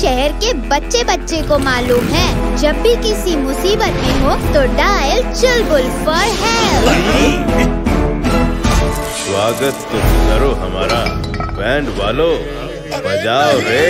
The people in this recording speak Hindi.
शहर के बच्चे बच्चे को मालूम है। जब भी किसी मुसीबत में हो तो डायल चुलबुल फॉर हेल्प स्वागत तो करो हमारा बैंड वालों। बजाओ रे।